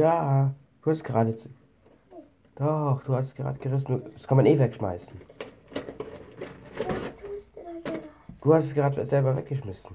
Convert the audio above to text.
Ja, du hast gerade. Doch, du hast gerade gerissen. Das kann man eh wegschmeißen. Was tust du da gerade? Du hast es gerade selber weggeschmissen.